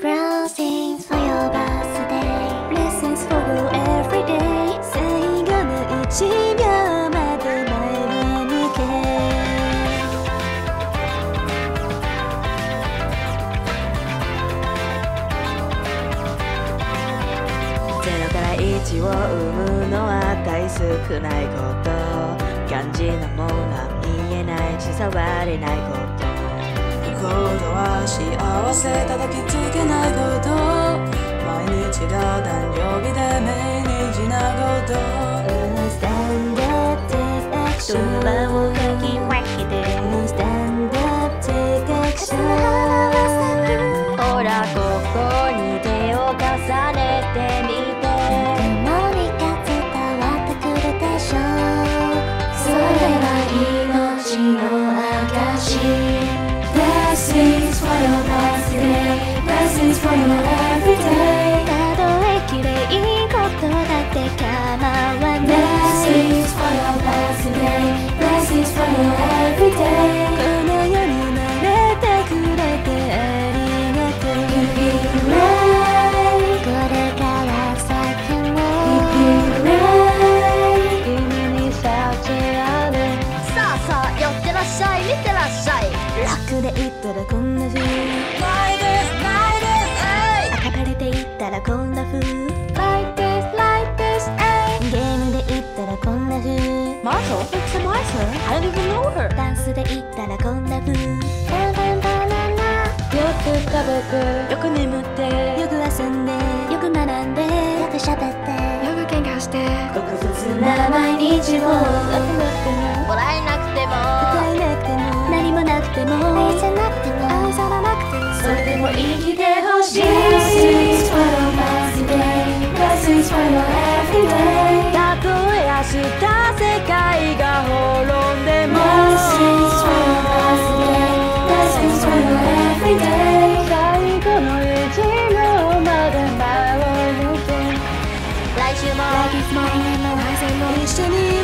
Blessings for your birthday Blessings for you every day 最後の一秒まで前を向けゼロから1を生むのは大少ないこと感じのものが見えないし触れないことは幸せ叩きつけないこと。毎日が誕生日で命日なこと。Stand up, take action しゃい見てらっしゃい。楽で言ったらこんな風ないですないです書かれていったらこんな風 Like this, like this, ゲームで言ったらこんな風。Marshall? It's a Marshall? I don't even know her ダンスで言ったらこんな風バンバンバナナよく食べてよく眠ってよく遊んで。よく学んで。よく喋って。よく喧嘩してごく普通な毎日を界が滅んでも。最後の一秒まで前を向け。来週も。一緒に。